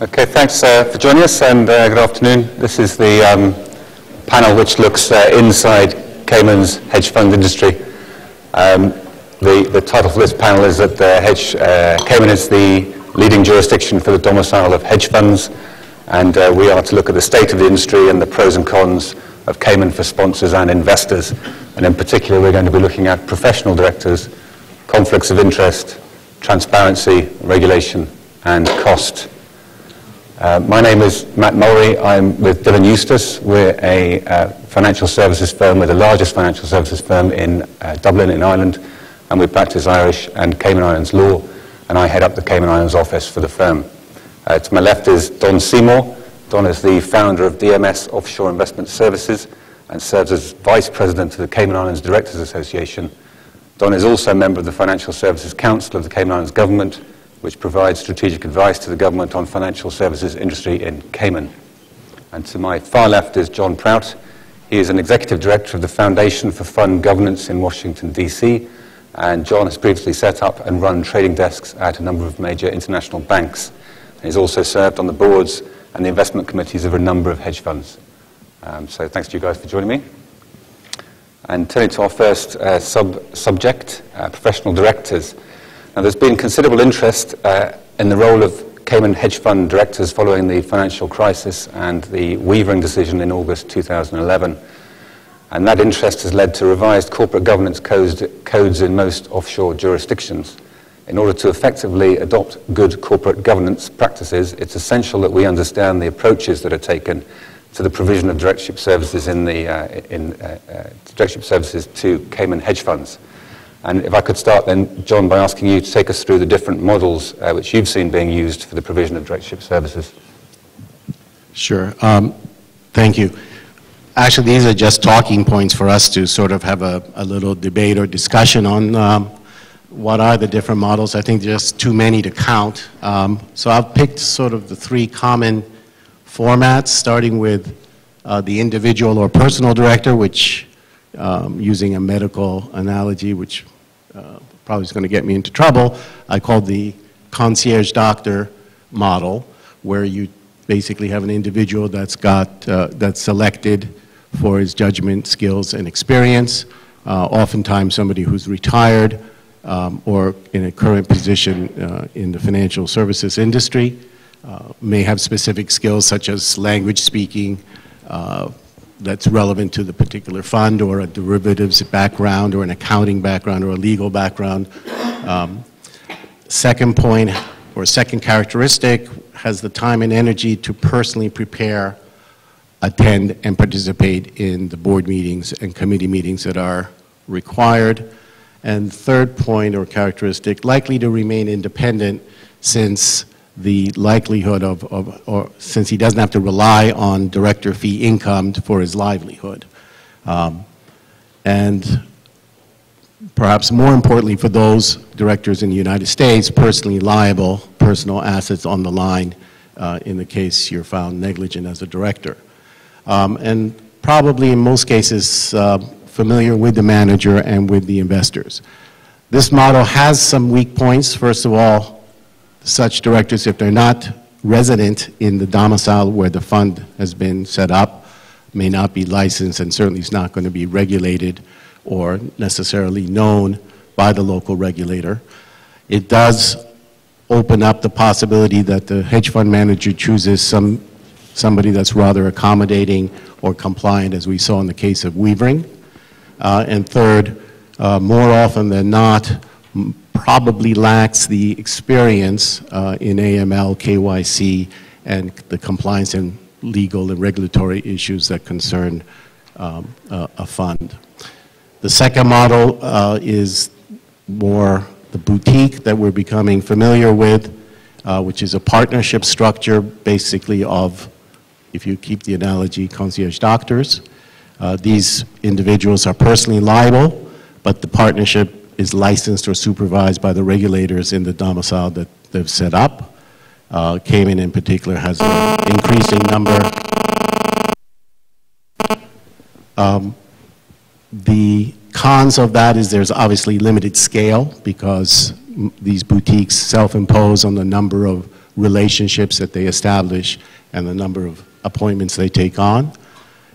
Okay, thanks uh, for joining us and uh, good afternoon. This is the um, panel which looks uh, inside Cayman's hedge fund industry. Um, the, the, title for this panel is that hedge, uh, Cayman is the leading jurisdiction for the domicile of hedge funds and uh, we are to look at the state of the industry and the pros and cons of Cayman for sponsors and investors. And in particular, we're going to be looking at professional directors, conflicts of interest, transparency, regulation, and cost. Uh, my name is Matt Mulry. I'm with Dillon Eustace. We're a uh, financial services firm. We're the largest financial services firm in uh, Dublin, in Ireland, and we practice Irish and Cayman Islands law, and I head up the Cayman Islands office for the firm. Uh, to my left is Don Seymour. Don is the founder of DMS Offshore Investment Services and serves as vice president of the Cayman Islands Directors Association. Don is also a member of the Financial Services Council of the Cayman Islands Government which provides strategic advice to the government on financial services industry in Cayman. And to my far left is John Prout. He is an executive director of the Foundation for Fund Governance in Washington, D.C., and John has previously set up and run trading desks at a number of major international banks. And he's also served on the boards and the investment committees of a number of hedge funds. Um, so thanks to you guys for joining me. And turning to our first uh, sub subject, uh, professional directors. Now, there's been considerable interest uh, in the role of Cayman hedge fund directors following the financial crisis and the Weavering decision in August 2011. And that interest has led to revised corporate governance codes, in most offshore jurisdictions. In order to effectively adopt good corporate governance practices, it's essential that we understand the approaches that are taken to the provision of directorship services in the uh, in, uh, uh, directorship services to Cayman hedge funds. And if I could start then, John, by asking you to take us through the different models uh, which you've seen being used for the provision of directorship services. Sure. Um, thank you. Actually, these are just talking points for us to sort of have a, a little debate or discussion on um, what are the different models. I think just too many to count. Um, so I've picked sort of the three common formats, starting with uh, the individual or personal director, which um, using a medical analogy, which uh, probably is going to get me into trouble, I call the concierge doctor model, where you basically have an individual that's got, uh, that's selected for his judgment, skills, and experience, uh, oftentimes somebody who's retired um, or in a current position uh, in the financial services industry, uh, may have specific skills such as language speaking, uh, that's relevant to the particular fund or a derivatives background or an accounting background or a legal background. Um, second point or second characteristic has the time and energy to personally prepare, attend, and participate in the board meetings and committee meetings that are required. And third point or characteristic, likely to remain independent since the likelihood of, of, or since he doesn't have to rely on director fee income for his livelihood. Um, and perhaps more importantly for those directors in the United States, personally liable, personal assets on the line uh, in the case you're found negligent as a director. Um, and probably in most cases uh, familiar with the manager and with the investors. This model has some weak points. First of all, such directors, if they're not resident in the domicile where the fund has been set up, may not be licensed and certainly is not going to be regulated or necessarily known by the local regulator. It does open up the possibility that the hedge fund manager chooses some, somebody that's rather accommodating or compliant, as we saw in the case of Weavering. Uh, and third, uh, more often than not, probably lacks the experience uh, in AML, KYC, and the compliance and legal and regulatory issues that concern um, a, a, fund. The second model uh, is more the boutique that we're becoming familiar with, uh, which is a partnership structure basically of, if you keep the analogy, concierge doctors. Uh, these individuals are personally liable, but the partnership is licensed or supervised by the regulators in the domicile that they've set up. Uh, Cayman in particular has an increasing number. Um, the cons of that is there's obviously limited scale because these boutiques self-impose on the number of relationships that they establish and the number of appointments they take on.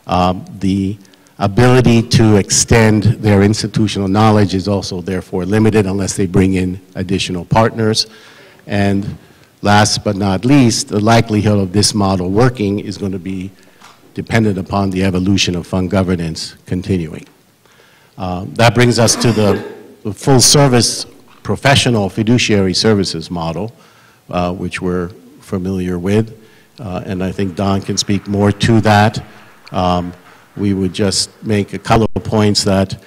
Um, the ability to extend their institutional knowledge is also therefore limited unless they bring in additional partners. And last but not least, the likelihood of this model working is going to be dependent upon the evolution of fund governance continuing. Uh, that brings us to the, full service professional fiduciary services model, uh, which we're familiar with. Uh, and I think Don can speak more to that. Um, we would just make a couple of points that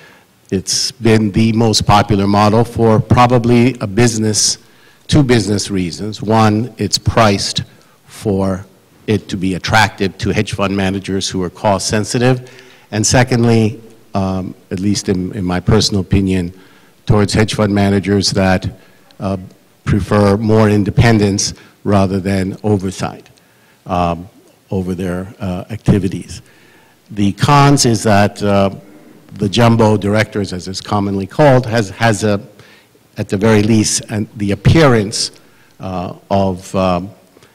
it's been the most popular model for probably a business, two business reasons. One, it's priced for it to be attractive to hedge fund managers who are cost sensitive. And secondly, um, at least in, in, my personal opinion, towards hedge fund managers that uh, prefer more independence rather than oversight um, over their uh, activities. The cons is that uh, the jumbo directors, as it's commonly called, has, has a, at the very least, an, the appearance uh, of um,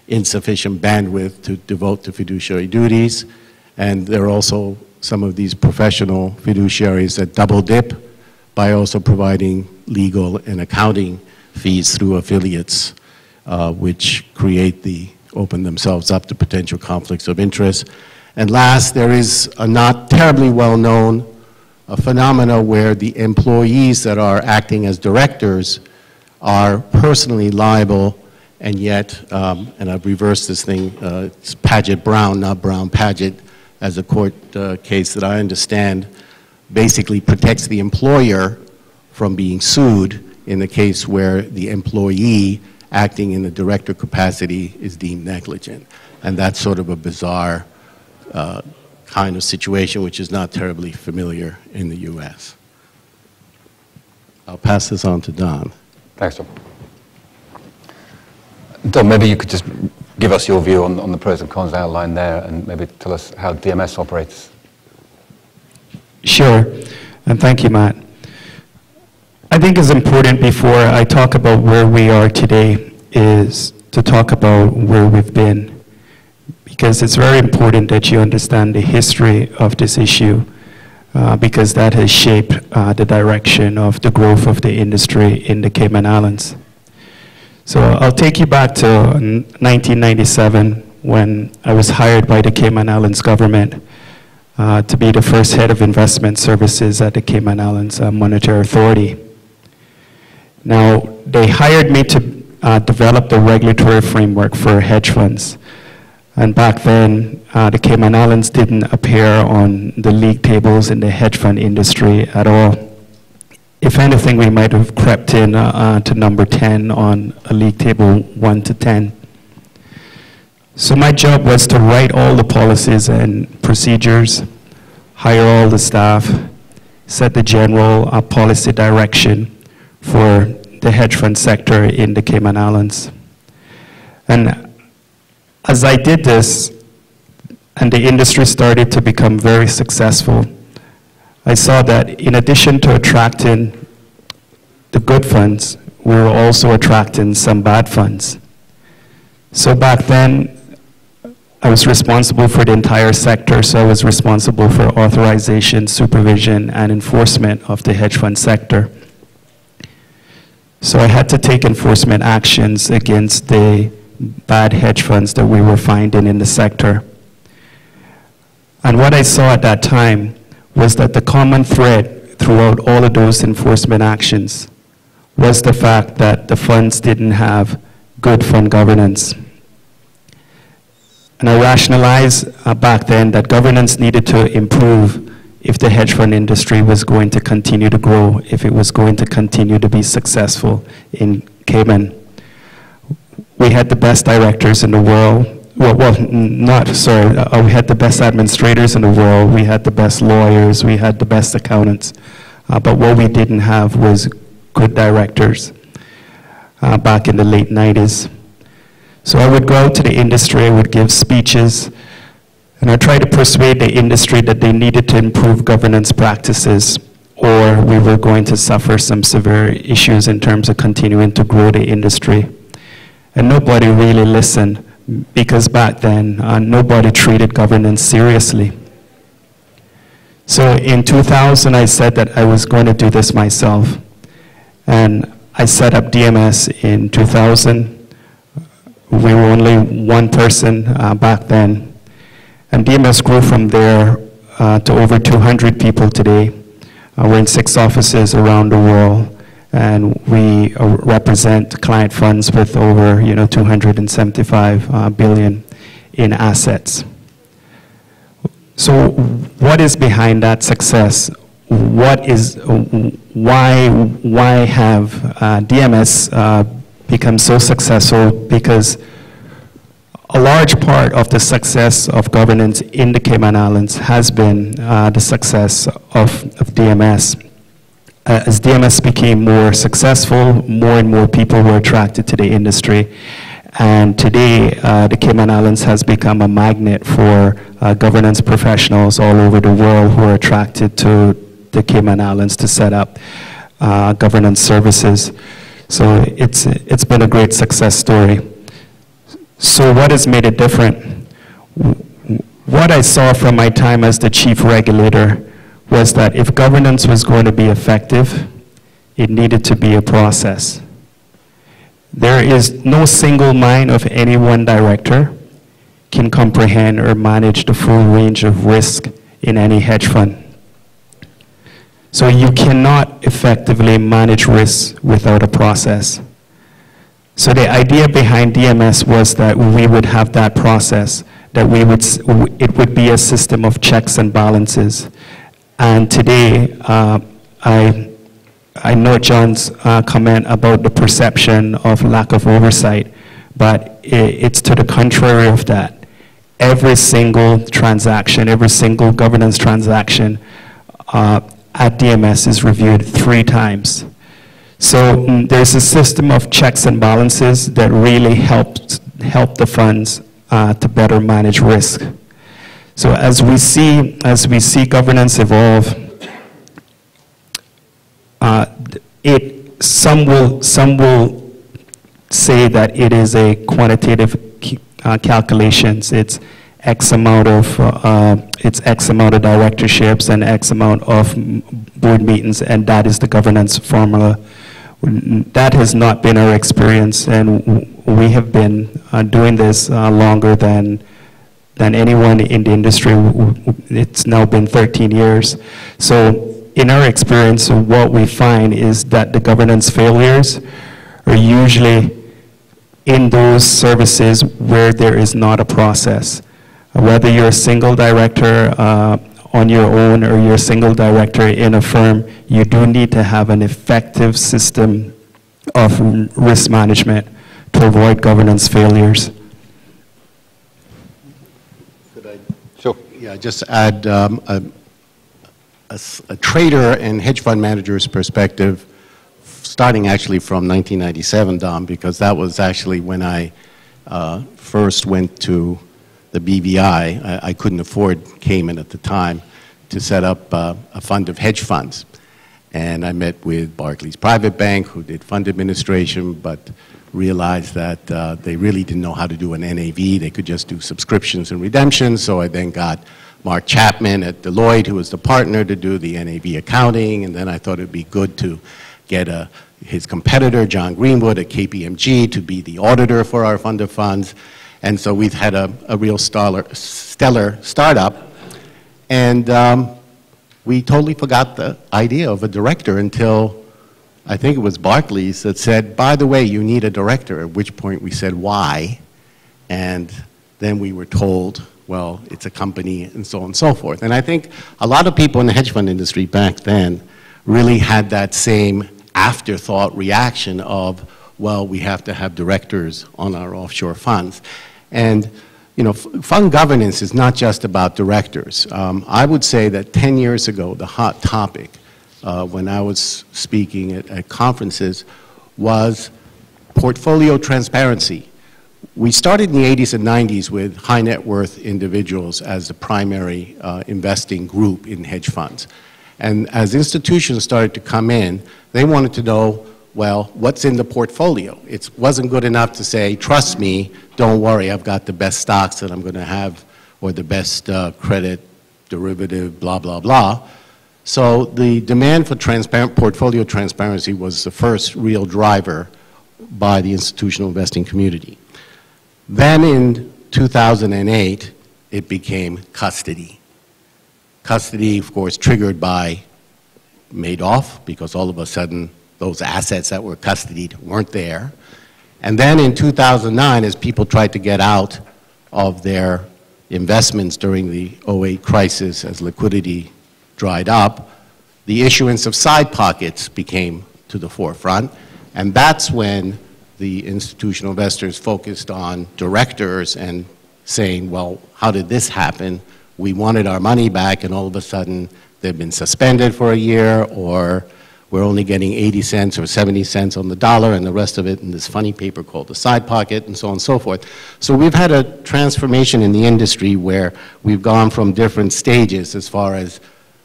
insufficient bandwidth to devote to fiduciary duties. And there are also some of these professional fiduciaries that double dip by also providing legal and accounting fees through affiliates, uh, which create the, open themselves up to potential conflicts of interest. And last, there is a not terribly well-known phenomena where the employees that are acting as directors are personally liable and yet, um, and I've reversed this thing, uh, it's Paget Brown, not Brown Paget, as a court uh, case that I understand basically protects the employer from being sued in the case where the employee acting in the director capacity is deemed negligent. And that's sort of a bizarre uh, kind of situation which is not terribly familiar in the U.S. I'll pass this on to Don. Thanks, Tom. Don, maybe you could just give us your view on, on the pros and cons outlined there and maybe tell us how DMS operates. Sure, and thank you, Matt. I think it's important before I talk about where we are today is to talk about where we've been because it's very important that you understand the history of this issue uh, because that has shaped uh, the direction of the growth of the industry in the Cayman Islands. So I'll take you back to 1997 when I was hired by the Cayman Islands government uh, to be the first head of investment services at the Cayman Islands uh, Monetary Authority. Now, they hired me to uh, develop the regulatory framework for hedge funds. And back then, uh, the Cayman Islands didn't appear on the league tables in the hedge fund industry at all. If anything, we might have crept in uh, uh, to number 10 on a league table 1 to 10. So my job was to write all the policies and procedures, hire all the staff, set the general uh, policy direction for the hedge fund sector in the Cayman Islands. And as I did this, and the industry started to become very successful, I saw that in addition to attracting the good funds, we were also attracting some bad funds. So back then, I was responsible for the entire sector, so I was responsible for authorization, supervision, and enforcement of the hedge fund sector. So I had to take enforcement actions against the bad hedge funds that we were finding in the sector. And what I saw at that time was that the common thread throughout all of those enforcement actions was the fact that the funds didn't have good fund governance. And I rationalized uh, back then that governance needed to improve if the hedge fund industry was going to continue to grow, if it was going to continue to be successful in Cayman we had the best directors in the world. Well, well not, sorry, uh, we had the best administrators in the world. We had the best lawyers. We had the best accountants. Uh, but what we didn't have was good directors uh, back in the late 90s. So I would go out to the industry, I would give speeches, and I tried to persuade the industry that they needed to improve governance practices or we were going to suffer some severe issues in terms of continuing to grow the industry. And nobody really listened because back then, uh, nobody treated governance seriously. So in 2000, I said that I was going to do this myself. And I set up DMS in 2000. We were only one person uh, back then. And DMS grew from there uh, to over 200 people today. Uh, we're in six offices around the world and we uh, represent client funds with over you know 275 uh, billion in assets. So what is behind that success? What is why why have uh, DMS uh, become so successful? Because a large part of the success of governance in the Cayman Islands has been the success of, of DMS uh, as DMS became more successful, more and more people were attracted to the industry. And today, uh, the Cayman Islands has become a magnet for uh, governance professionals all over the world who are attracted to the Cayman Islands to set up uh, governance services. So it's, it's been a great success story. So what has made it different? What I saw from my time as the chief regulator was that if governance was going to be effective, it needed to be a process. There is no single mind of any one director can comprehend or manage the full range of risk in any hedge fund. So you cannot effectively manage risk without a process. So the idea behind DMS was that we would have that process, that we would, it would be a system of checks and balances, and today, uh, I, I know John's uh, comment about the perception of lack of oversight, but it, it's to the contrary of that. Every single transaction, every single governance transaction uh, at DMS is reviewed three times. So mm, there's a system of checks and balances that really helps help the funds uh, to better manage risk. So as we see, as we see governance evolve, uh, it, some, will, some will say that it is a quantitative uh, calculations. It's X amount of, uh, it's X amount of directorships and X amount of board meetings, and that is the governance formula. That has not been our experience, and we have been uh, doing this uh, longer than than anyone in the industry. It's now been 13 years. So in our experience, what we find is that the governance failures are usually in those services where there is not a process. Whether you're a single director uh, on your own or you're a single director in a firm, you do need to have an effective system of risk management to avoid governance failures. Yeah, just add um, a, a, a, trader and hedge fund manager's perspective, starting actually from 1997, Don, because that was actually when I uh, first went to the BVI. I, I, couldn't afford Cayman at the time to set up uh, a fund of hedge funds. And I met with Barclays Private Bank, who did fund administration, but realized that uh, they really didn't know how to do an NAV. They could just do subscriptions and redemptions. So I then got Mark Chapman at Deloitte, who was the partner, to do the NAV accounting. And then I thought it would be good to get a, his competitor, John Greenwood at KPMG, to be the auditor for our fund of funds. And so we've had a, a real stellar, stellar startup. And um, we totally forgot the idea of a director until I think it was Barclays that said, by the way, you need a director, at which point we said, why? And then we were told, well, it's a company and so on and so forth. And I think a lot of people in the hedge fund industry back then really had that same afterthought reaction of, well, we have to have directors on our offshore funds. And you know, fund governance is not just about directors. Um, I would say that 10 years ago, the hot topic uh, when I was speaking at, at, conferences was portfolio transparency. We started in the 80s and 90s with high net worth individuals as the primary uh, investing group in hedge funds. And as institutions started to come in, they wanted to know well, what's in the portfolio? It wasn't good enough to say, trust me, don't worry, I've got the best stocks that I'm going to have, or the best uh, credit derivative, blah, blah, blah. So the demand for transparent portfolio transparency was the first real driver by the institutional investing community. Then in 2008, it became custody. Custody, of course, triggered by Madoff, because all of a sudden those assets that were custodied weren't there. And then in 2009, as people tried to get out of their investments during the 08 crisis as liquidity dried up, the issuance of side pockets became to the forefront. And that's when the institutional investors focused on directors and saying, well, how did this happen? We wanted our money back, and all of a sudden they've been suspended for a year, or we're only getting 80 cents or 70 cents on the dollar, and the rest of it in this funny paper called the side pocket, and so on and so forth. So we've had a transformation in the industry where we've gone from different stages as far as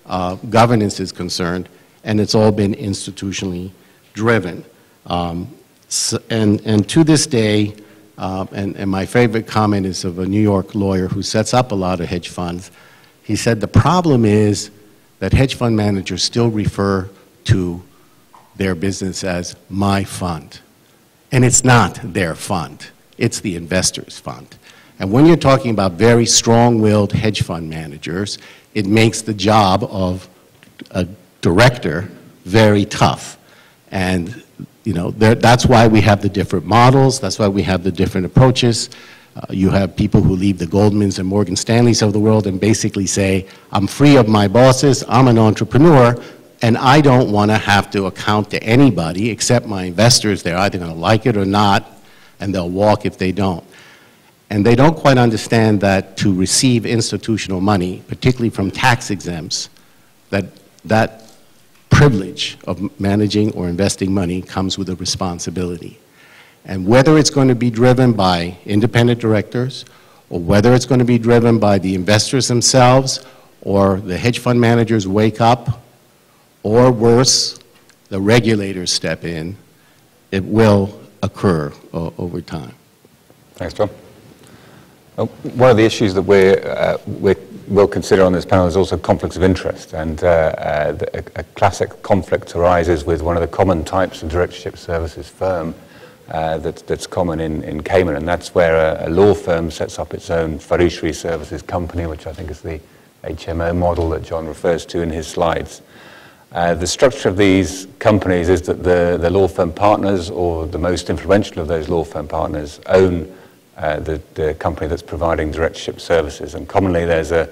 uh, governance is concerned, and it's all been institutionally driven. Um, so, and, and to this day, uh, and, and my favorite comment is of a New York lawyer who sets up a lot of hedge funds. He said the problem is that hedge fund managers still refer to their business as my fund. And it's not their fund, it's the investor's fund. And when you're talking about very strong-willed hedge fund managers, it makes the job of a director very tough. And you know, that's why we have the different models, that's why we have the different approaches. Uh, you have people who leave the Goldmans and Morgan Stanleys of the world and basically say, I'm free of my bosses, I'm an entrepreneur, and I don't want to have to account to anybody except my investors. They're either going to like it or not, and they'll walk if they don't. And they don't quite understand that to receive institutional money, particularly from tax exempts, that that privilege of managing or investing money comes with a responsibility. And whether it's going to be driven by independent directors, or whether it's going to be driven by the investors themselves, or the hedge fund managers wake up, or worse, the regulators step in, it will occur uh, over time. Thanks, John. Well, one of the issues that we're, uh, we're we'll consider on this panel is also conflicts of interest. And uh, uh, a, a, classic conflict arises with one of the common types of directorship services firm uh, that, that's common in, in Cayman. And that's where a, a, law firm sets up its own fiduciary services company, which I think is the HMO model that John refers to in his slides. Uh, the structure of these companies is that the, the law firm partners or the most influential of those law firm partners own uh, the, the, company that's providing directorship services. And commonly there's a,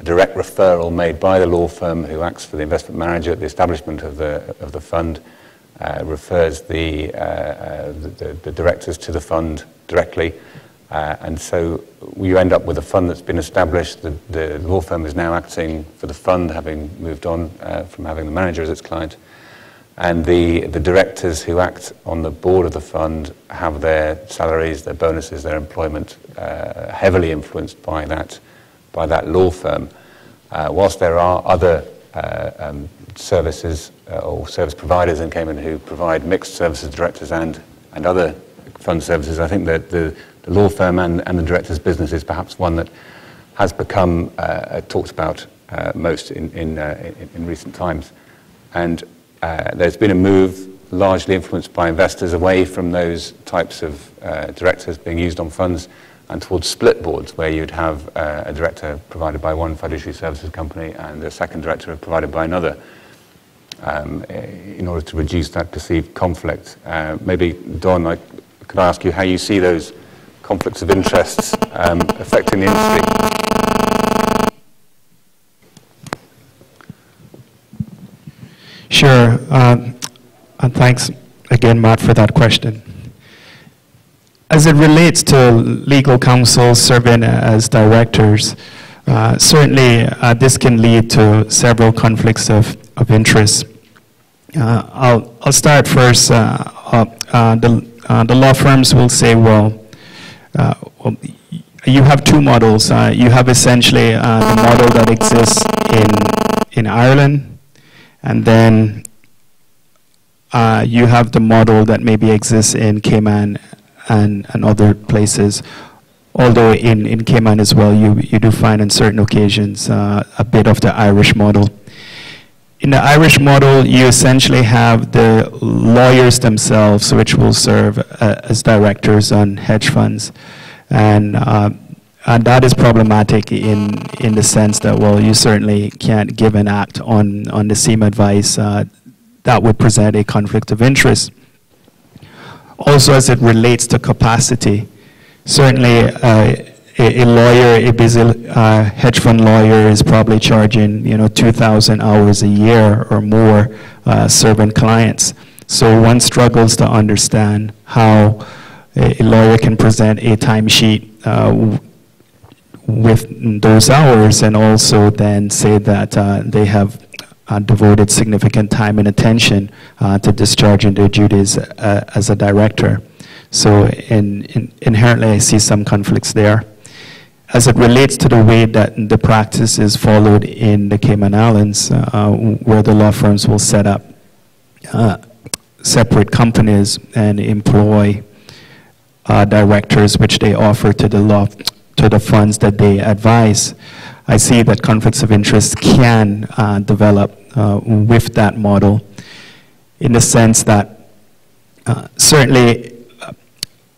a, direct referral made by the law firm who acts for the investment manager at the establishment of the, of the fund, uh, refers the, uh, uh the, the, directors to the fund directly. And so you end up with a fund that's been established. The law firm is now acting for the fund, having moved on from having the manager as its client. And the, the directors who act on the board of the fund have their salaries, their bonuses, their employment uh, heavily influenced by that, by that law firm. Uh, whilst there are other uh, um, services uh, or service providers in Cayman who provide mixed services directors and, and other fund services, I think that the, the law firm and, and the director's business is perhaps one that has become uh, talked about uh, most in, in, in, in recent times. And uh, there's been a move largely influenced by investors away from those types of uh, directors being used on funds and towards split boards where you'd have uh, a director provided by one fiduciary services company and a second director provided by another um, in order to reduce that perceived conflict. Uh, maybe, Don, I, could I ask you how you see those conflicts of interests um, affecting the industry? Sure. Uh, and thanks again, Matt, for that question. As it relates to legal counsel serving as directors, uh, certainly uh, this can lead to several conflicts of, of interest. Uh, I'll, I'll start first. Uh, uh, the, the law firms will say, well, well you have two models. you have essentially the model that exists in, in Ireland, and then uh, you have the model that maybe exists in Cayman and, and other places. Although in, in Cayman as well, you, you do find on certain occasions uh, a bit of the Irish model. In the Irish model, you essentially have the lawyers themselves, which will serve uh, as directors on hedge funds. And, uh, and that is problematic in, in the sense that, well, you certainly can't give an act on, on the same advice uh, that would present a conflict of interest. Also, as it relates to capacity, certainly uh, a, a, lawyer, a busy uh, hedge fund lawyer is probably charging, you know, 2,000 hours a year or more uh, serving clients. So one struggles to understand how a, lawyer can present a timesheet uh, with those hours and also then say that uh, they have uh, devoted significant time and attention uh, to discharging their duties uh, as a director. So in, in, inherently, I see some conflicts there. As it relates to the way that the practice is followed in the Cayman Islands, uh, where the law firms will set up uh, separate companies and employ directors, which they offer to the law to the funds that they advise. I see that conflicts of interest can uh, develop uh, with that model in the sense that uh, certainly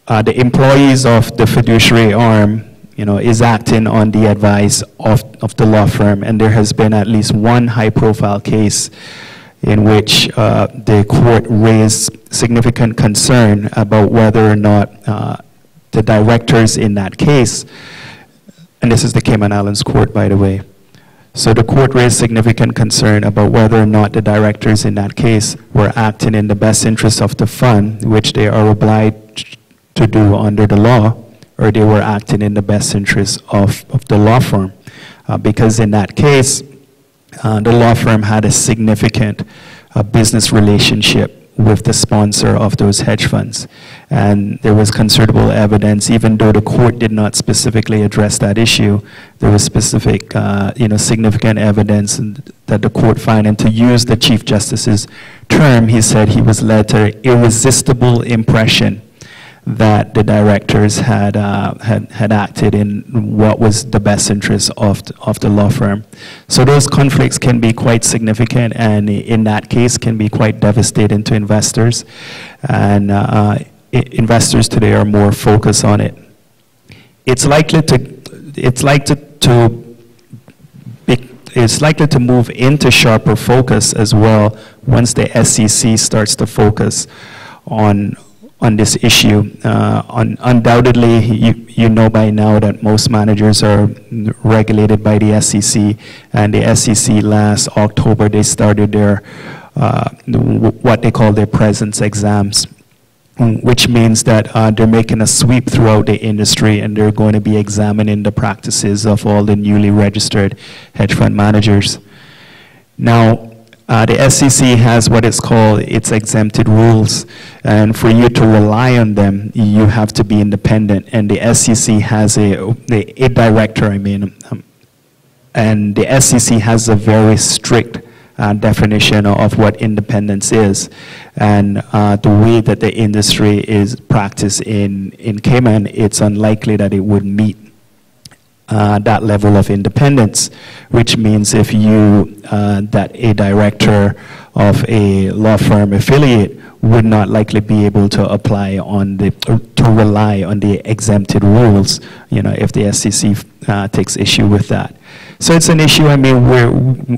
uh, the employees of the fiduciary arm you know, is acting on the advice of, of the law firm, and there has been at least one high-profile case in which uh, the court raised significant concern about whether or not uh, the directors in that case and this is the Cayman Islands court, by the way. So the court raised significant concern about whether or not the directors in that case were acting in the best interest of the fund, which they are obliged to do under the law, or they were acting in the best interest of, of the law firm. Uh, because in that case, uh, the law firm had a significant uh, business relationship with the sponsor of those hedge funds. And there was considerable evidence, even though the court did not specifically address that issue, there was specific, uh, you know, significant evidence that the court found. And to use the Chief Justice's term, he said he was led to irresistible impression that the directors had, uh, had, had acted in what was the best interest of, the, of the law firm. So those conflicts can be quite significant and in that case can be quite devastating to investors. And uh, investors today are more focused on it. It's likely to, it's likely to it's likely to move into sharper focus as well once the SEC starts to focus on on this issue. Uh, un undoubtedly, you, you know by now that most managers are regulated by the SEC, and the SEC last October, they started their, uh, what they call their presence exams, which means that uh, they're making a sweep throughout the industry and they're going to be examining the practices of all the newly registered hedge fund managers. Now, uh, the SEC has what is called its exempted rules, and for you to rely on them, you have to be independent. And the SEC has a, a, a director, I mean, um, and the SEC has a very strict uh, definition of what independence is. And uh, the way that the industry is practiced in, in Cayman, it's unlikely that it would meet uh, that level of independence, which means if you, uh, that a director of a law firm affiliate would not likely be able to apply on the, to rely on the exempted rules, you know, if the SEC uh, takes issue with that. So it's an issue, I mean, we're,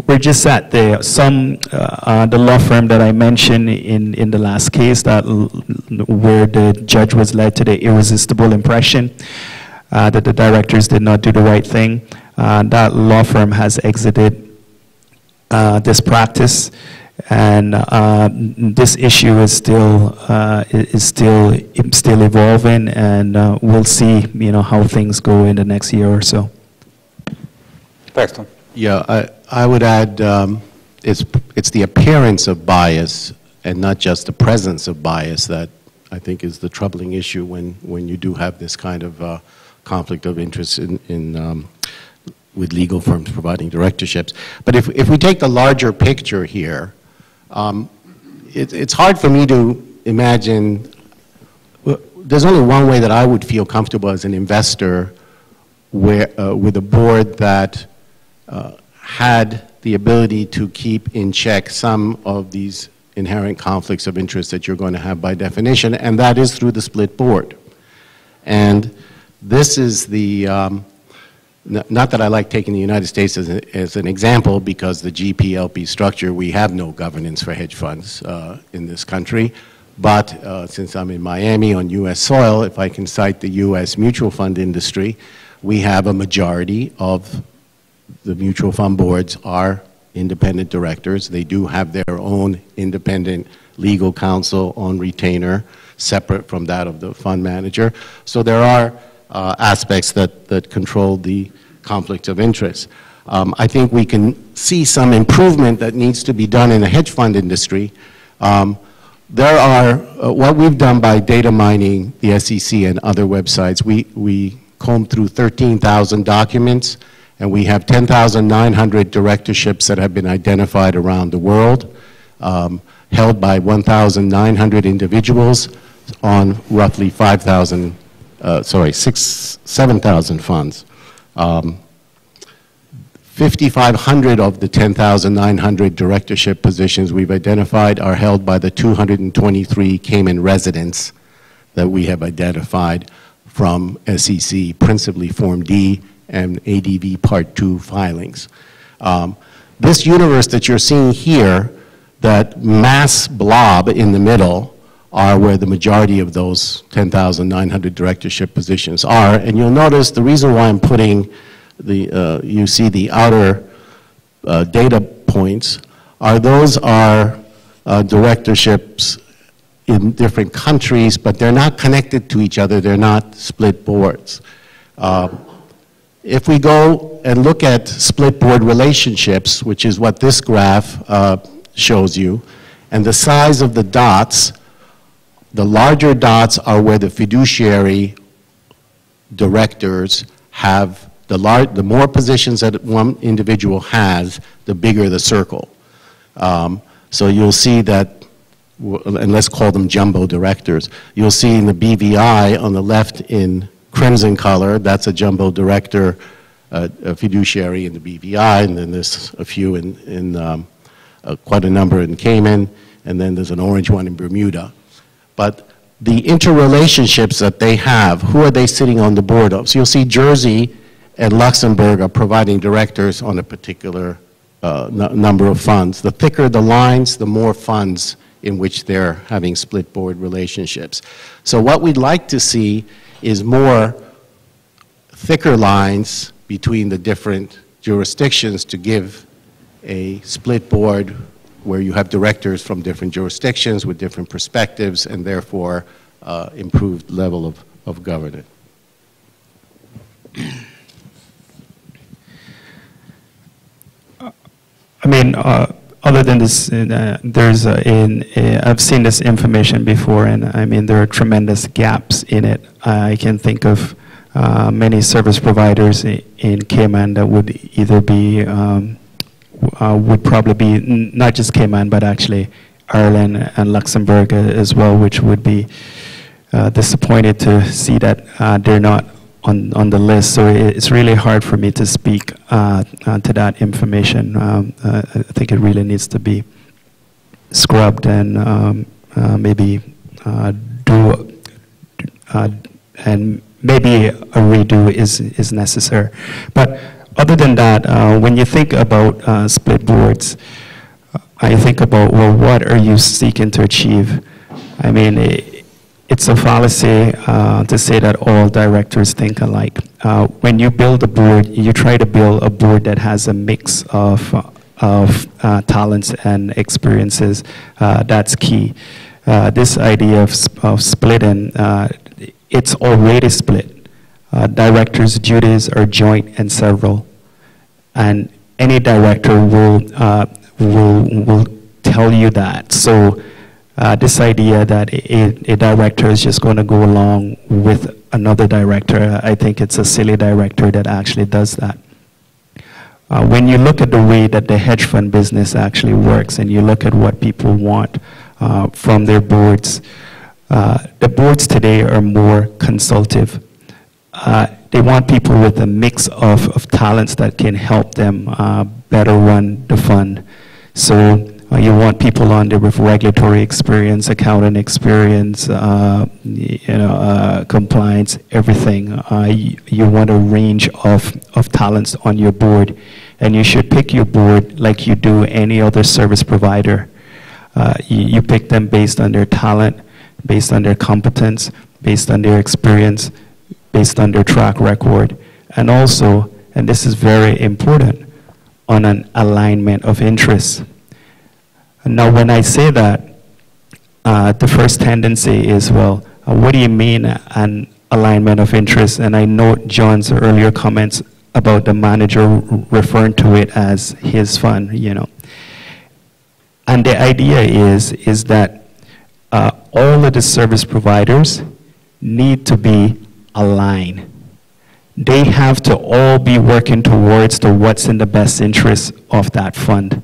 we're just at the, some, uh, uh, the law firm that I mentioned in, in the last case that where the judge was led to the irresistible impression, uh, that the directors did not do the right thing. Uh, that law firm has exited uh, this practice, and uh, this issue is still uh, is still still evolving, and uh, we'll see, you know, how things go in the next year or so. Thanks, Don. Yeah, I, I would add um, it's it's the appearance of bias and not just the presence of bias that I think is the troubling issue when when you do have this kind of conflict of interest in, in um, with legal firms providing directorships. But if, if we take the larger picture here, um, it, it's hard for me to imagine, well, there's only one way that I would feel comfortable as an investor where, uh, with a board that uh, had the ability to keep in check some of these inherent conflicts of interest that you're going to have by definition, and that is through the split board. And this is the, um, not that I like taking the United States as, a, as, an example because the GPLP structure, we have no governance for hedge funds uh, in this country. But uh, since I'm in Miami on U.S. soil, if I can cite the U.S. mutual fund industry, we have a majority of the mutual fund boards are independent directors. They do have their own independent legal counsel on retainer, separate from that of the fund manager. So there are uh, aspects that, that control the conflict of interest. Um, I think we can see some improvement that needs to be done in the hedge fund industry. Um, there are, uh, what we've done by data mining the SEC and other websites, we, we combed through 13,000 documents and we have 10,900 directorships that have been identified around the world, um, held by 1,900 individuals on roughly 5,000, uh, sorry, 7,000 funds. Um, 5,500 of the 10,900 directorship positions we've identified are held by the 223 Cayman residents that we have identified from SEC, principally Form D and ADV Part 2 filings. Um, this universe that you're seeing here, that mass blob in the middle, are where the majority of those 10,900 directorship positions are. And you'll notice the reason why I'm putting the, uh, you see the outer uh, data points, are those are uh, directorships in different countries, but they're not connected to each other. They're not split boards. Um, if we go and look at split board relationships, which is what this graph uh, shows you, and the size of the dots, the larger dots are where the fiduciary directors have the, large, the more positions that one individual has, the bigger the circle. Um, so you'll see that, and let's call them jumbo directors, you'll see in the BVI on the left in crimson color, that's a jumbo director, uh, a fiduciary in the BVI, and then there's a few in, in um, uh, quite a number in Cayman, and then there's an orange one in Bermuda. But the interrelationships that they have, who are they sitting on the board of? So you'll see Jersey and Luxembourg are providing directors on a particular uh, number of funds. The thicker the lines, the more funds in which they're having split board relationships. So what we'd like to see is more thicker lines between the different jurisdictions to give a split board where you have directors from different jurisdictions with different perspectives and therefore uh, improved level of, of governance. I mean, uh, other than this, uh, there's a, in, uh, I've seen this information before, and I mean, there are tremendous gaps in it. I can think of uh, many service providers in Cayman that would either be, um, uh, would probably be not just Cayman, but actually Ireland and Luxembourg uh, as well, which would be uh, disappointed to see that they're not on, on the list, so it's really hard for me to speak uh, uh, to that information. Um, uh, I think it really needs to be scrubbed and um, uh, maybe uh, do, uh, and maybe a redo is, is necessary. But other than that, when you think about split boards, I think about, well, what are you seeking to achieve? I mean, it, it's a fallacy uh, to say that all directors think alike. Uh, when you build a board, you try to build a board that has a mix of, of uh, talents and experiences. Uh, that's key. Uh, this idea of, of splitting, uh, it's already split. Directors' duties are joint and several. And any director will, will, will tell you that. So uh, this idea that a, a, director is just going to go along with another director, I think it's a silly director that actually does that. Uh, when you look at the way that the hedge fund business actually works and you look at what people want, uh, from their boards. Uh, the boards today are more consultative. Uh, they want people with a mix of, of talents that can help them uh, better run the fund. So uh, you want people on there with regulatory experience, accounting experience, uh, you know, uh, compliance, everything. Uh, you, you, want a range of, of talents on your board, and you should pick your board like you do any other service provider. You, you pick them based on their talent, based on their competence, based on their experience, based on their track record, and also, and this is very important, on an alignment of interests. Now, when I say that, uh, the first tendency is, well, uh, what do you mean an alignment of interest? And I note John's earlier comments about the manager referring to it as his fund, you know. And the idea is, is that uh, all of the service providers need to be aligned. They have to all be working towards the what's in the best interest of that fund.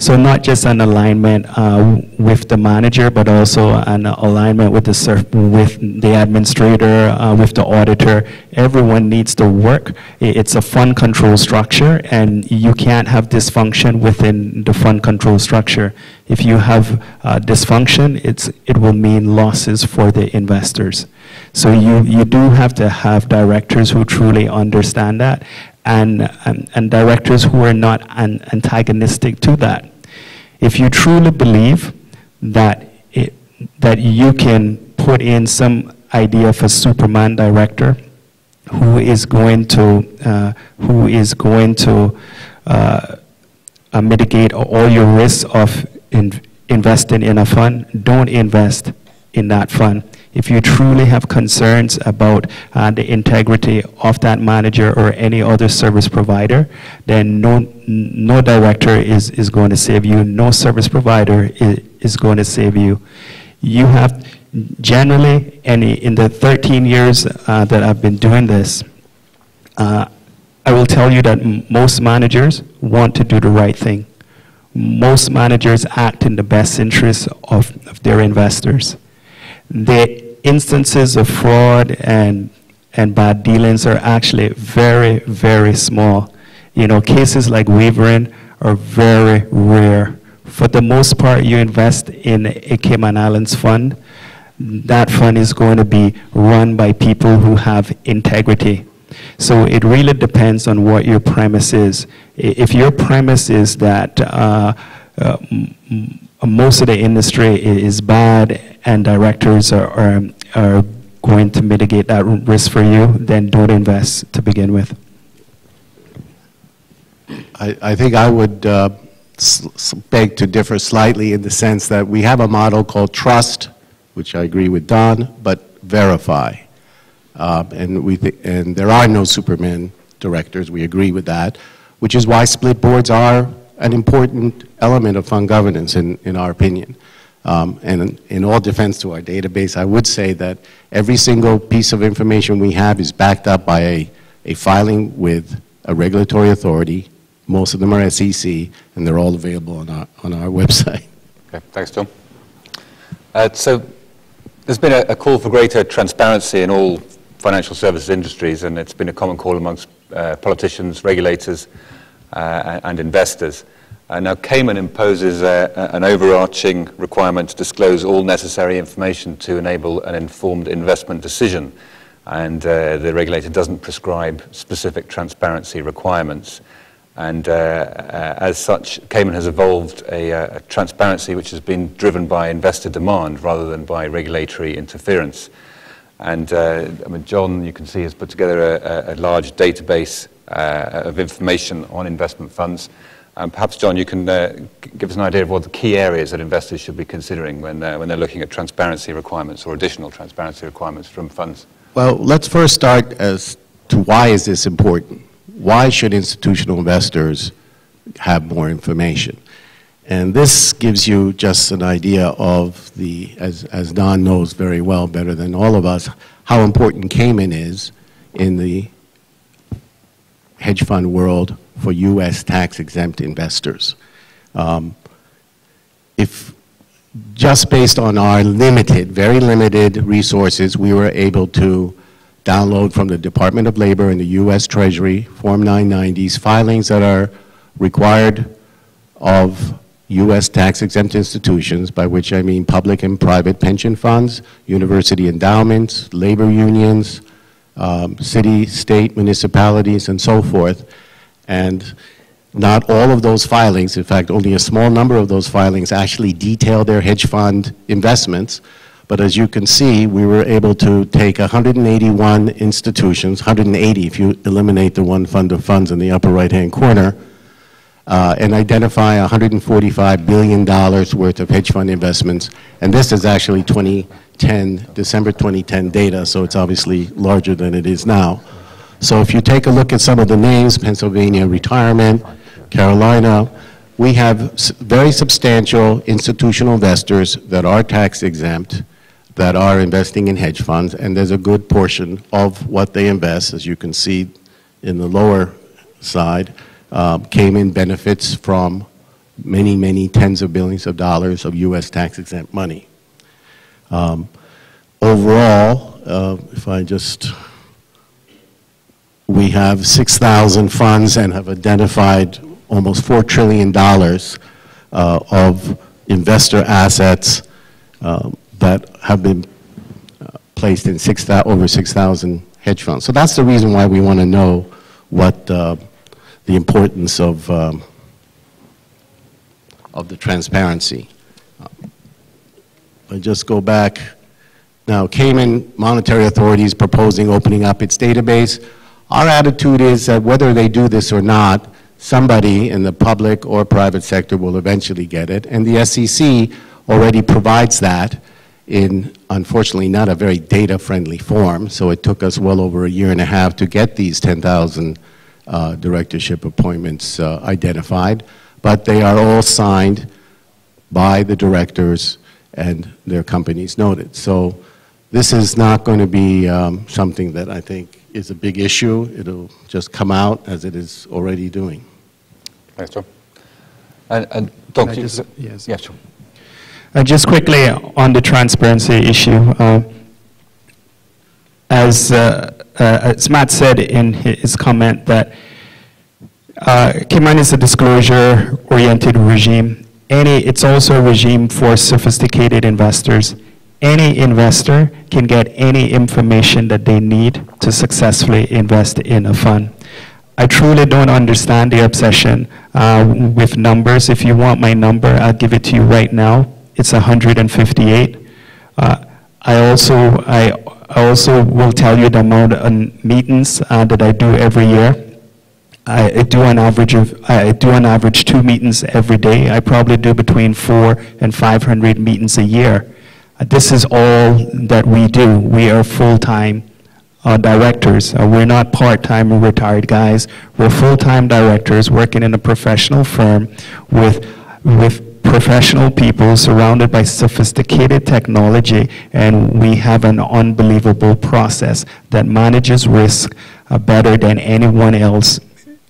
So not just an alignment uh, with the manager, but also an alignment with the with the administrator, uh, with the auditor. Everyone needs to work. It's a fund control structure, and you can't have dysfunction within the fund control structure. If you have uh, dysfunction, it's it will mean losses for the investors. So you you do have to have directors who truly understand that and, and, and directors who are not an, antagonistic to that. If you truly believe that, it, that you can put in some idea of a Superman director who is going to, uh, who is going to uh, uh, mitigate all your risks of in, investing in a fund, don't invest in that fund. If you truly have concerns about uh, the integrity of that manager or any other service provider, then no, no director is, is going to save you. No service provider is, is going to save you. You have generally, any, in the 13 years uh, that I've been doing this, uh, I will tell you that most managers want to do the right thing. Most managers act in the best interest of, of their investors. They instances of fraud and, and bad dealings are actually very, very small. You know, cases like Weavering are very rare. For the most part, you invest in a Cayman Islands fund, that fund is going to be run by people who have integrity. So it really depends on what your premise is. If your premise is that uh, uh, most of the industry is bad and directors are, are, are going to mitigate that risk for you, then don't invest to begin with. I, I think I would uh, beg to differ slightly in the sense that we have a model called trust, which I agree with Don, but verify. Uh, and, we and there are no Superman directors, we agree with that, which is why split boards are an important element of fund governance, in, in our opinion. Um, and in all defense to our database, I would say that every single piece of information we have is backed up by a, a filing with a regulatory authority. Most of them are SEC, and they're all available on our, on our website. Okay, thanks, Tom. Uh, so there's been a, a, call for greater transparency in all financial services industries, and it's been a common call amongst uh, politicians, regulators, and investors. Uh, now, Cayman imposes uh, an overarching requirement to disclose all necessary information to enable an informed investment decision, and uh, the regulator doesn't prescribe specific transparency requirements. And uh, uh, as such, Cayman has evolved a, a, transparency which has been driven by investor demand rather than by regulatory interference. And I mean, John, you can see, has put together a, a large database uh, of information on investment funds. Um, perhaps, John, you can uh, give us an idea of what the key areas that investors should be considering when, uh, when they're looking at transparency requirements or additional transparency requirements from funds. Well, let's first start as to why is this important? Why should institutional investors have more information? And this gives you just an idea of the, as, as Don knows very well, better than all of us, how important Cayman is in the hedge fund world for U.S. tax-exempt investors. Um, if just based on our limited, very limited resources, we were able to download from the Department of Labor and the U.S. Treasury Form 990s filings that are required of U.S. tax-exempt institutions, by which I mean public and private pension funds, university endowments, labor unions, um, city, state, municipalities, and so forth. And not all of those filings, in fact, only a small number of those filings actually detail their hedge fund investments. But as you can see, we were able to take 181 institutions, 180 if you eliminate the one fund of funds in the upper right-hand corner, uh, and identify $145 billion worth of hedge fund investments. And this is actually 2010, December 2010 data, so it's obviously larger than it is now. So if you take a look at some of the names, Pennsylvania Retirement, Carolina, we have very substantial institutional investors that are tax exempt, that are investing in hedge funds, and there's a good portion of what they invest, as you can see in the lower side, Cayman benefits from many, many tens of billions of dollars of U.S. tax exempt money. Um, overall, uh, if I just we have 6,000 funds and have identified almost $4 trillion uh, of investor assets uh, that have been uh, placed in 6, over 6,000 hedge funds. So that's the reason why we want to know what uh, the importance of, um, of the transparency. I just go back. Now, Cayman Monetary Authority is proposing opening up its database. Our attitude is that whether they do this or not, somebody in the public or private sector will eventually get it. And the SEC already provides that in, unfortunately, not a very data-friendly form. So it took us well over a year and a half to get these 10,000 uh, directorship appointments uh, identified. But they are all signed by the directors and their companies noted. So this is not going to be um, something that I think is a big issue. It'll just come out as it is already doing. Thanks, John. And, and Dr. Just, yes. Yeah, sure. Uh, just quickly on the transparency issue. Uh, as, uh, uh as Matt said in his comment that uh, Cayman is a disclosure-oriented regime. Any, it's also a regime for sophisticated investors any investor can get any information that they need to successfully invest in a fund. I truly don't understand the obsession uh, with numbers. If you want my number, I'll give it to you right now. It's 158. Uh, I also I also will tell you the amount of meetings uh, that I do every year. I do an average of I do an average two meetings every day. I probably do between four and 500 meetings a year. This is all that we do. We are full-time uh, directors. Uh, we're not part-time or retired guys. We're full-time directors working in a professional firm with, with professional people surrounded by sophisticated technology, and we have an unbelievable process that manages risk uh, better than anyone else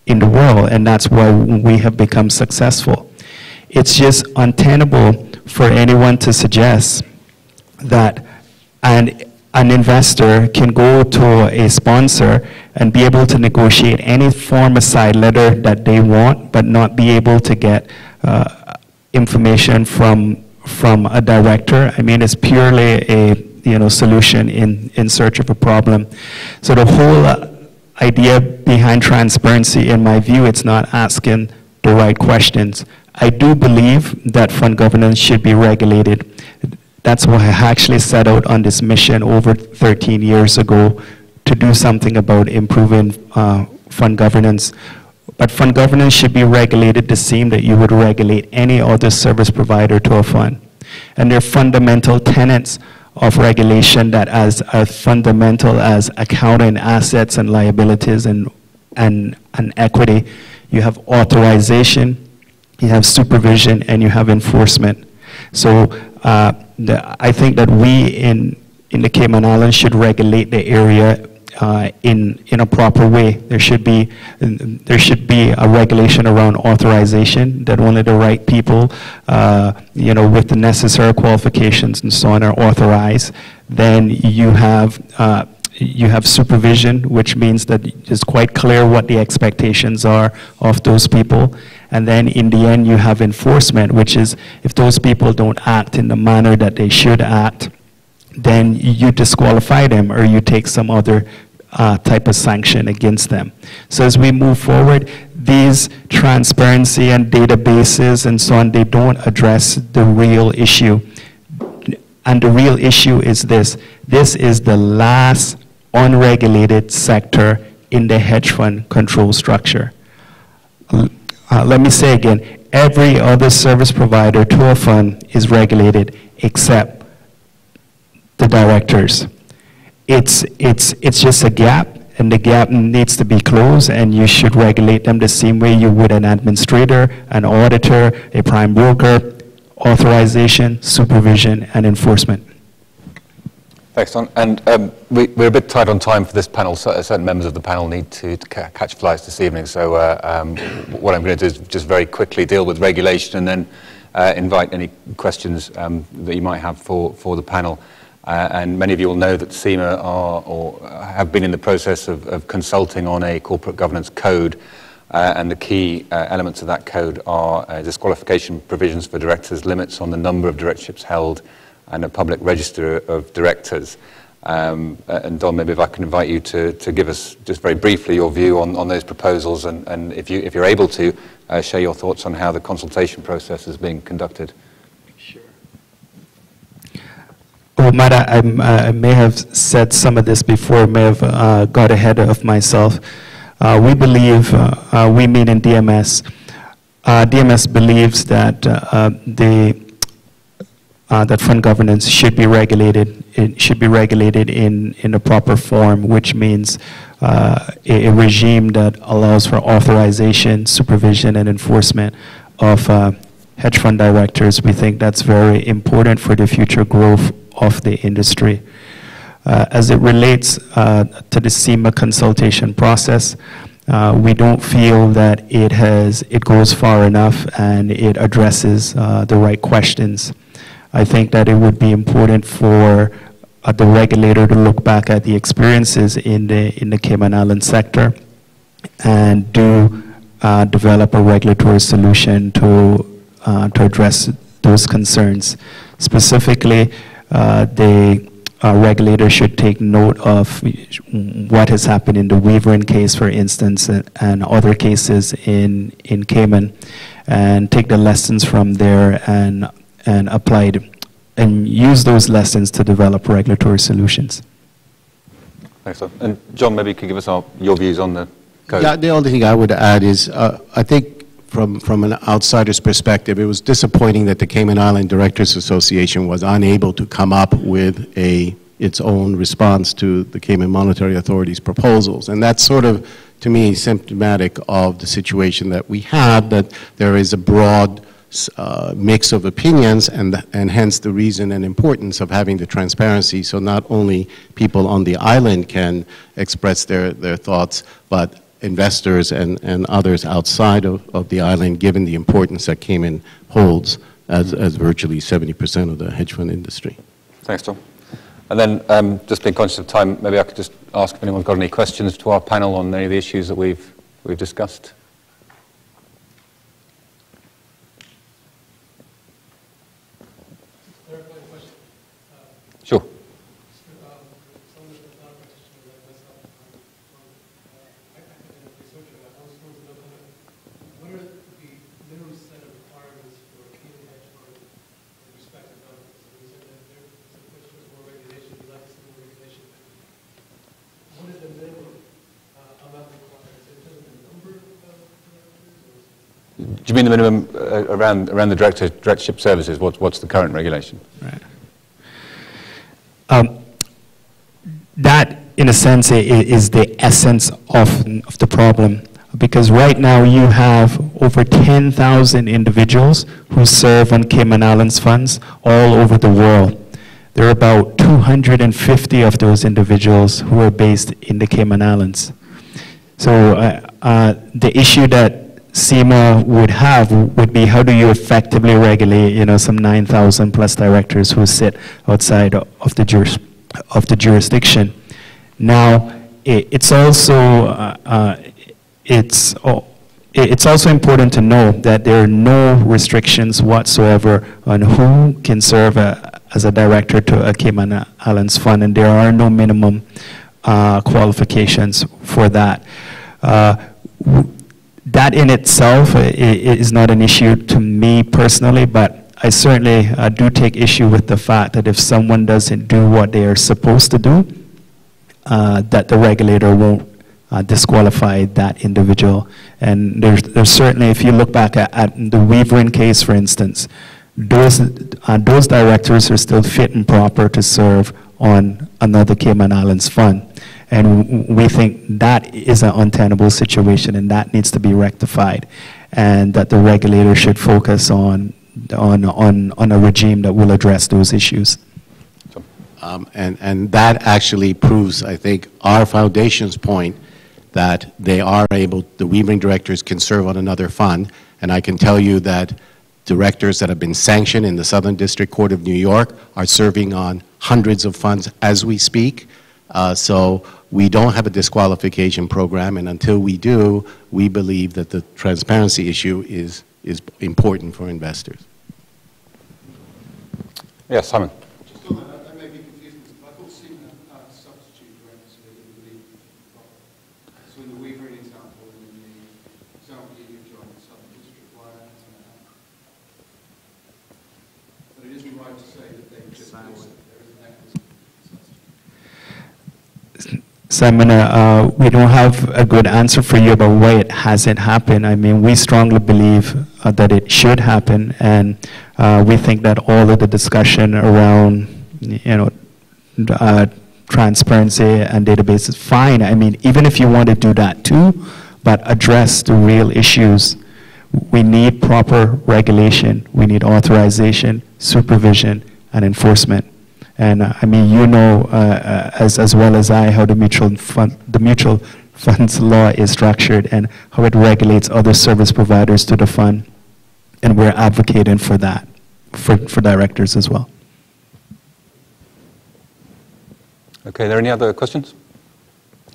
in the world, and that's why we have become successful. It's just untenable for anyone to suggest that an, an investor can go to a sponsor and be able to negotiate any form of side letter that they want, but not be able to get uh, information from, from a director. I mean, it's purely a you know, solution in, in search of a problem. So the whole idea behind transparency, in my view, it's not asking the right questions. I do believe that fund governance should be regulated. That's why I actually set out on this mission over 13 years ago to do something about improving uh, fund governance. But fund governance should be regulated the same that you would regulate any other service provider to a fund. And there are fundamental tenets of regulation that as, as fundamental as accounting assets and liabilities and, and, and equity. You have authorization, you have supervision, and you have enforcement. So uh, the, I think that we in, in the Cayman Islands should regulate the area uh, in, in a proper way. There should be, there should be a regulation around authorization that only the right people, uh, you know, with the necessary qualifications and so on are authorized. Then you have, uh, you have supervision, which means that it's quite clear what the expectations are of those people. And then in the end, you have enforcement, which is if those people don't act in the manner that they should act, then you disqualify them or you take some other uh, type of sanction against them. So as we move forward, these transparency and databases and so on, they don't address the real issue. And the real issue is this. This is the last unregulated sector in the hedge fund control structure. Uh, let me say again, every other service provider to a fund is regulated except the directors. It's, it's, it's just a gap, and the gap needs to be closed, and you should regulate them the same way you would an administrator, an auditor, a prime broker, authorization, supervision, and enforcement. Thanks, Don. And um, we, are a bit tight on time for this panel. So certain members of the panel need to, to ca catch flights this evening. So uh, um, what I'm going to do is just very quickly deal with regulation and then uh, invite any questions um, that you might have for, for the panel. Uh, and many of you will know that CIMA are or have been in the process of, of consulting on a corporate governance code. Uh, and the key uh, elements of that code are uh, disqualification provisions for directors, limits on the number of directorships held, and a public register of directors. Um, uh, and Don, maybe if I can invite you to, to give us just very briefly your view on, on those proposals, and, and if, you, if you're able to, uh, share your thoughts on how the consultation process is being conducted. Well, Matt, I, I, may have said some of this before, may have uh, got ahead of myself. Uh, we believe, uh, uh we mean in DMS, uh, DMS believes that uh, the that fund governance should be regulated. It should be regulated in in a proper form, which means a, a, regime that allows for authorization, supervision, and enforcement of hedge fund directors. We think that's very important for the future growth of the industry. Uh, as it relates uh, to the CIMA consultation process, uh, we don't feel that it has it goes far enough and it addresses uh, the right questions. I think that it would be important for uh, the regulator to look back at the experiences in the in the Cayman Island sector and do uh, develop a regulatory solution to to address those concerns. Specifically, uh, the uh, regulator should take note of what has happened in the Weavering case, for instance, and other cases in, in Cayman, and take the lessons from there and, and apply it, and use those lessons to develop regulatory solutions. Thanks. And John, maybe you could give us our, your views on the code. Yeah, the only thing I would add is uh, I think from, from an outsider's perspective, it was disappointing that the Cayman Island Directors Association was unable to come up with a, its own response to the Cayman Monetary Authority's proposals. And that's sort of, to me, symptomatic of the situation that we have, that there is a broad uh, mix of opinions and, and hence the reason and importance of having the transparency so not only people on the island can express their, their thoughts, but investors and, and others outside of, of the island, given the importance that Cayman holds as, as virtually 70% of the hedge fund industry. Thanks, Tom. And then, um, just being conscious of time, maybe I could just ask if anyone's got any questions to our panel on any of the issues that we've, we've discussed. Mean the minimum uh, around, around the director, directorship services? What's, what's the current regulation? Right. Um, that, in a sense, is the essence of, of the problem. Because right now you have over 10,000 individuals who serve on Cayman Islands funds all over the world. there are about 250 of those individuals who are based in the Cayman Islands. So uh, uh, the issue that CIMA would have would be how do you effectively regulate, you know, some 9,000 plus directors who sit outside of the, juris, of the jurisdiction. Now, it, it's also, uh, uh, it's, oh, it's also important to know that there are no restrictions whatsoever on who can serve a, as a director to a Cayman Islands fund, and there are no minimum uh, qualifications for that. That in itself is not an issue to me personally, but I certainly uh, do take issue with the fact that if someone doesn't do what they are supposed to do, uh, that the regulator won't uh, disqualify that individual. And there's, there's certainly, if you look back at, at the Weavering case, for instance, those, uh, those directors are still fit and proper to serve on another Cayman Islands fund. And we think that is an untenable situation and that needs to be rectified. And that the regulator should focus on, on, on, on a regime that will address those issues. Um, and, and that actually proves, I think, our foundation's point that they are able, the Weavering directors can serve on another fund. And I can tell you that directors that have been sanctioned in the Southern District Court of New York are serving on hundreds of funds as we speak. Uh, so we don't have a disqualification program, and until we do, we believe that the transparency issue is, is important for investors. Yes, Simon. Just on that, I may be confused, but I thought CIMA uh, substitute directors so they believe So in the Weavering example, in the example you give John, the Southern District, why that But it isn't right to say that they just, there is a mechanism Simon, uh, we don't have a good answer for you about why it hasn't happened. I mean, we strongly believe uh, that it should happen, and uh, we think that all of the discussion around, you know, uh, transparency and database is fine. I mean, even if you want to do that too, but address the real issues. We need proper regulation. We need authorization, supervision, and enforcement. And uh, I mean, you know uh, uh, as, as well as I how the mutual fund, the mutual funds law is structured and how it regulates other service providers to the fund. And we're advocating for that, for, for directors as well. Okay, are there any other questions?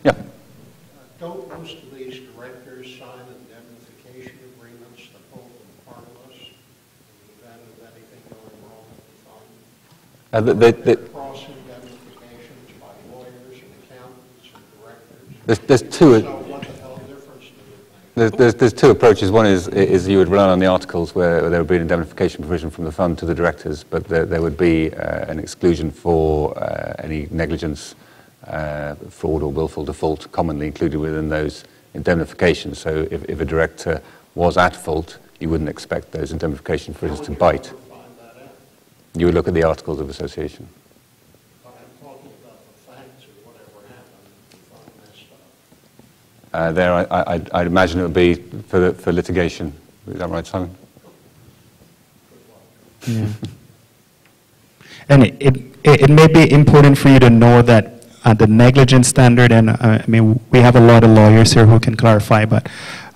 Yeah. Uh, don't most of these directors sign indemnification agreements that hold them harmless in the event of anything going wrong at the fund? Uh, accountants and directors. There's, there's two. The? There's, there's, there's, two approaches. One is, is you would rely on the articles where there would be an indemnification provision from the fund to the directors, but there, there would be uh, an exclusion for uh, any negligence, uh, fraud or willful default commonly included within those indemnifications. So if, if a director was at fault, you wouldn't expect those indemnification provisions to bite. You would look at the Articles of Association. But I'm talking about the facts or whatever happened if you find that stuff. Uh, there, I, I, I'd imagine it would be for, the, for litigation. Is that right, Simon? Yeah. and it, it, it may be important for you to know that uh, the negligence standard, and uh, I mean, we have a lot of lawyers here who can clarify, but,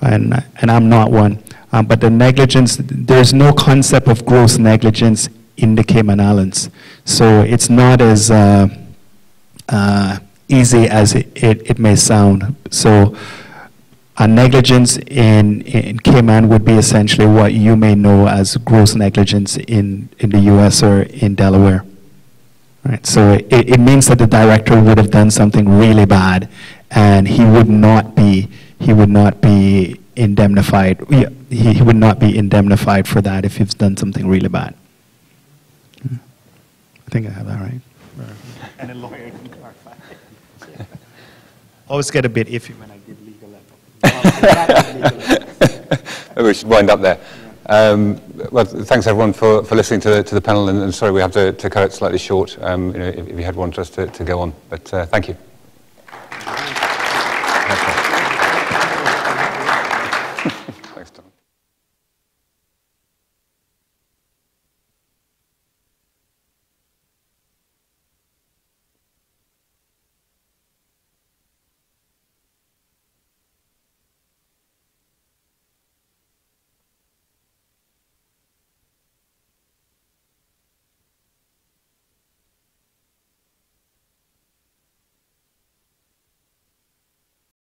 and, and I'm not one. Um, but the negligence, there's no concept of gross negligence in the Cayman Islands. So it's not as uh, uh, easy as it, it, it, may sound. So a negligence in, in Cayman would be essentially what you may know as gross negligence in, in the US or in Delaware. Right, so it, it means that the director would have done something really bad and he would not be, he would not be indemnified. He, he would not be indemnified for that if he's done something really bad. I think I have that right. and a lawyer can clarify. Always get a bit iffy when I give legal level. we should wind up there. Um, well, thanks everyone for, for listening to the, to the panel, and, and sorry we have to, to cut it slightly short. Um, you know, if, if, you had wanted us to, to go on, but uh, thank you.